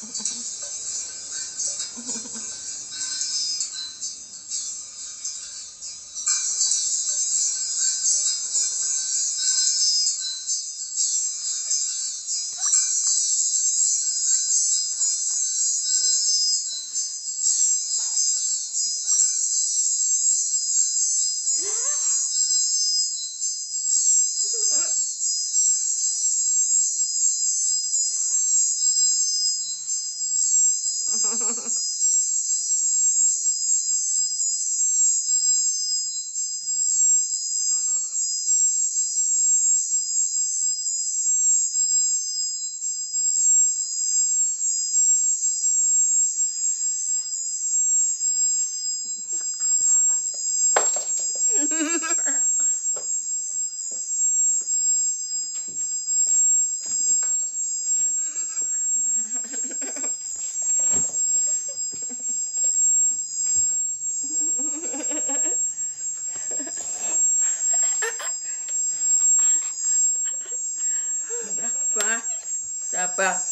Thank you. Ada.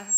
อ่ะ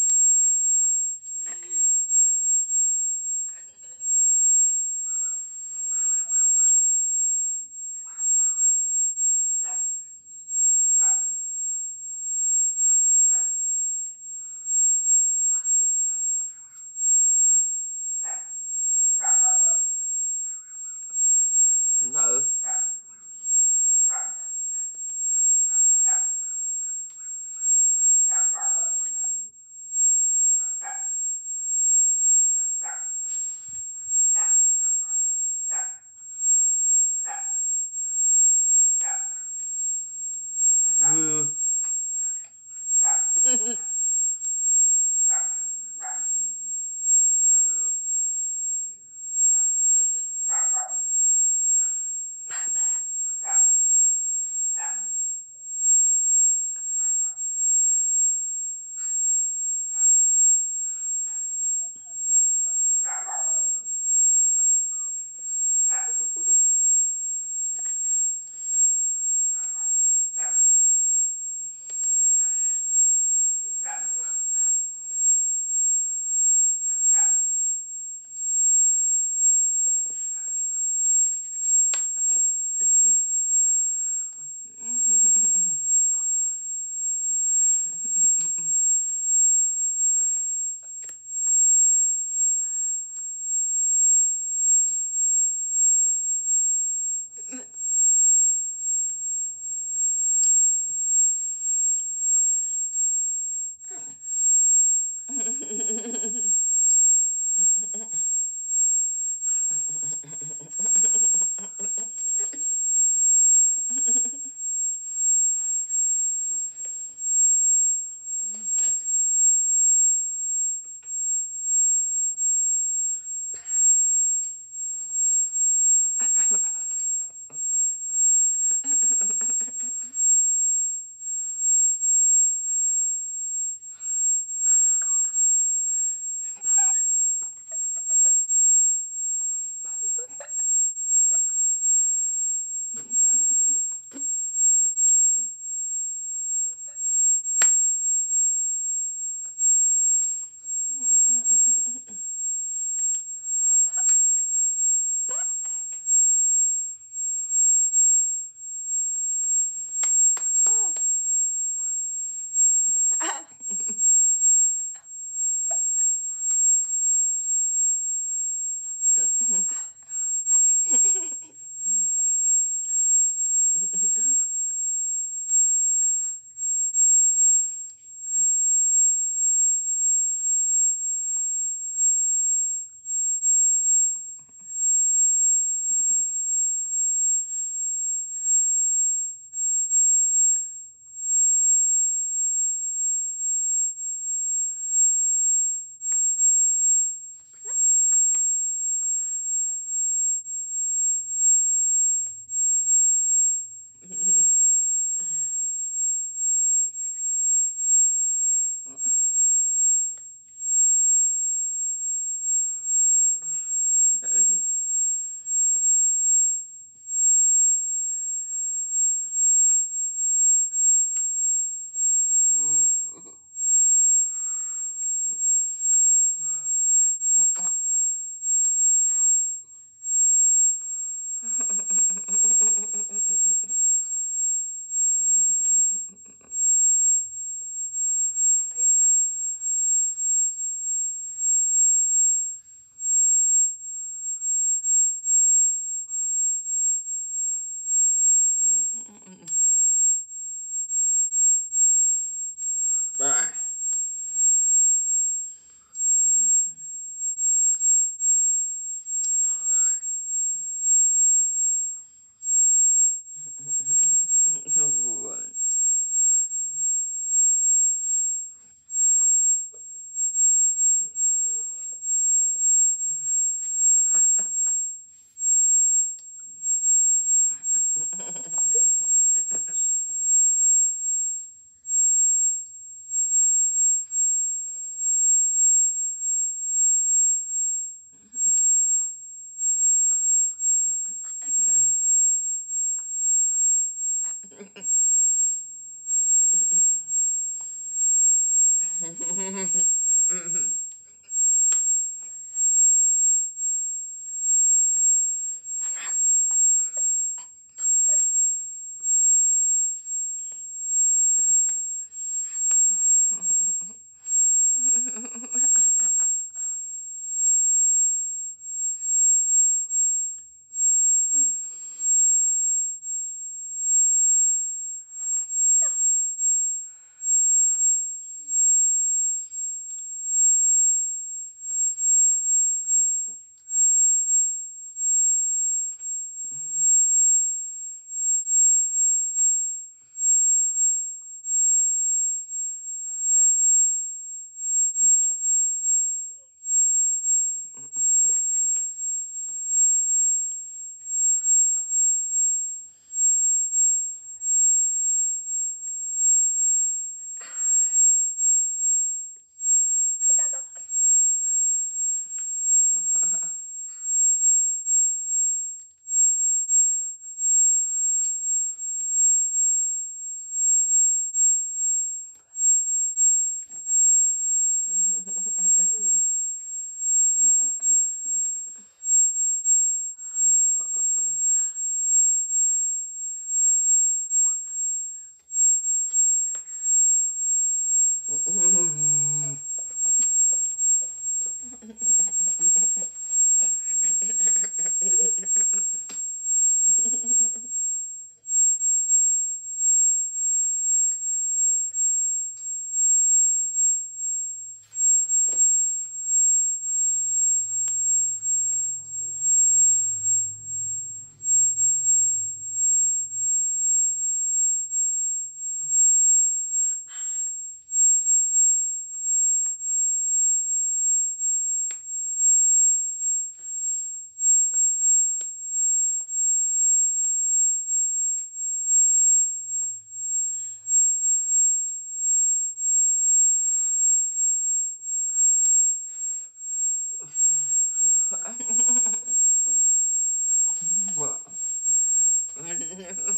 know.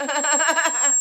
Mm.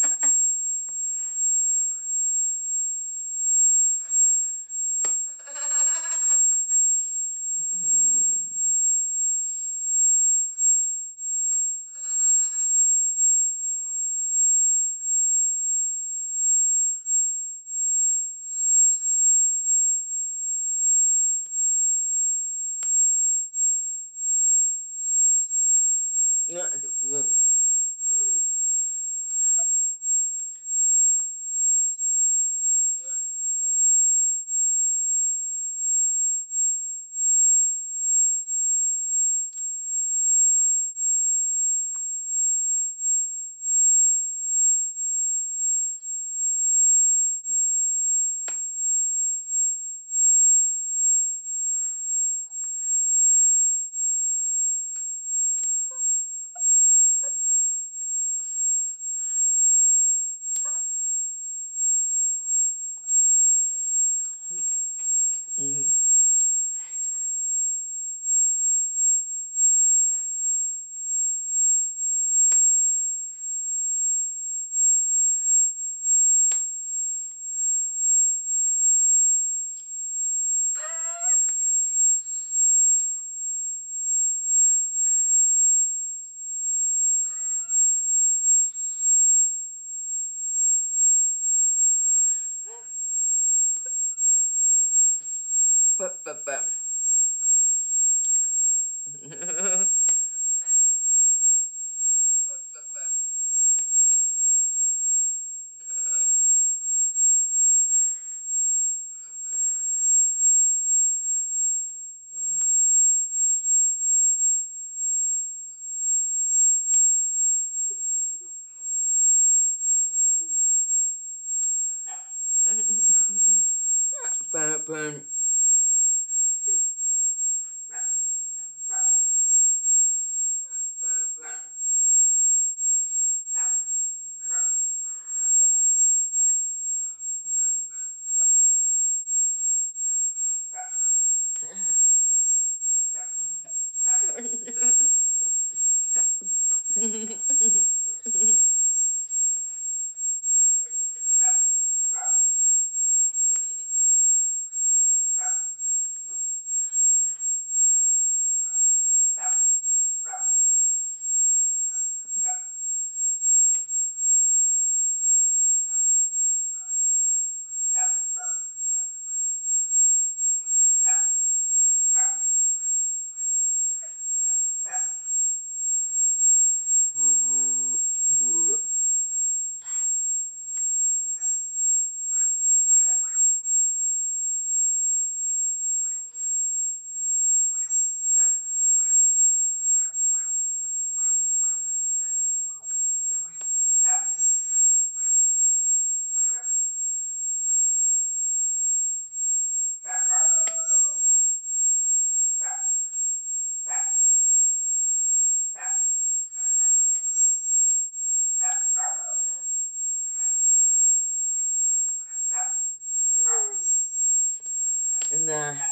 But, but, but. But, Nah.